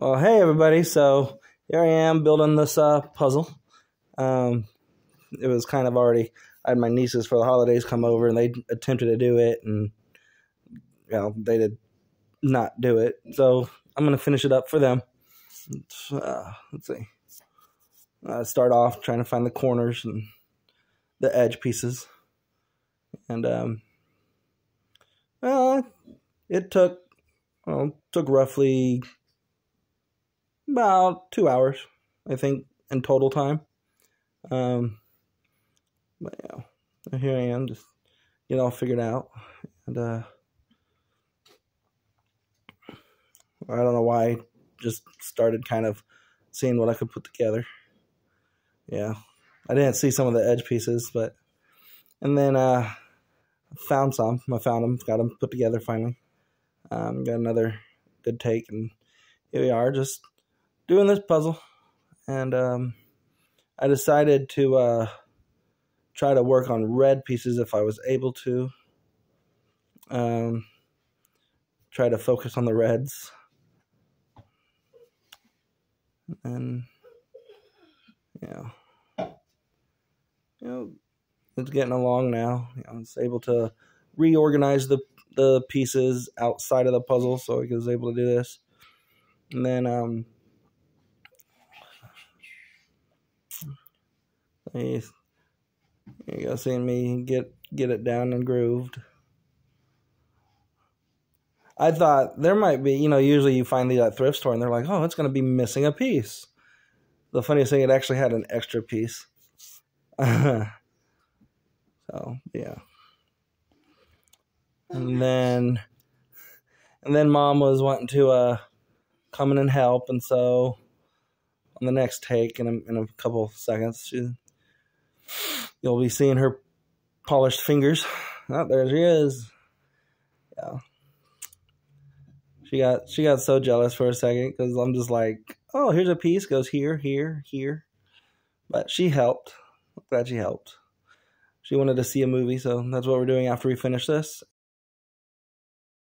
Well, hey everybody. So here I am building this uh, puzzle. Um, it was kind of already. I had my nieces for the holidays come over, and they attempted to do it, and you know they did not do it. So I'm gonna finish it up for them. Let's, uh, let's see. Uh, start off trying to find the corners and the edge pieces, and um, well, it took well, took roughly about two hours, I think, in total time. Um, but yeah, here I am, just get all figured out, and uh, I don't know why, just started kind of seeing what I could put together. Yeah, I didn't see some of the edge pieces, but and then uh, found some. I found them, got them put together finally. Um, got another good take, and here we are, just doing this puzzle, and um, I decided to uh, try to work on red pieces if I was able to. Um, try to focus on the reds. And yeah, you know, it's getting along now. You know, I was able to reorganize the the pieces outside of the puzzle, so I was able to do this. And then um, you go, seeing me get get it down and grooved. I thought there might be, you know, usually you find these at thrift store and they're like, oh, it's going to be missing a piece. The funniest thing, it actually had an extra piece. so, yeah. And then, and then mom was wanting to uh, come in and help. And so on the next take in a, in a couple seconds, she You'll be seeing her polished fingers. Oh, there she is. Yeah. She got she got so jealous for a second because I'm just like, oh, here's a piece goes here, here, here. But she helped. glad she helped. She wanted to see a movie, so that's what we're doing after we finish this.